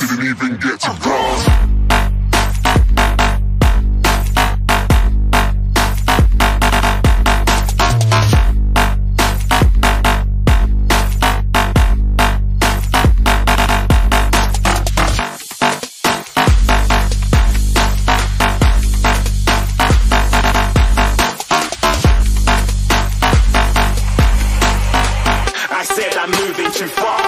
Didn't even get to cross. I said I'm moving too far.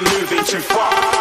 I'm moving too far.